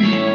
beat.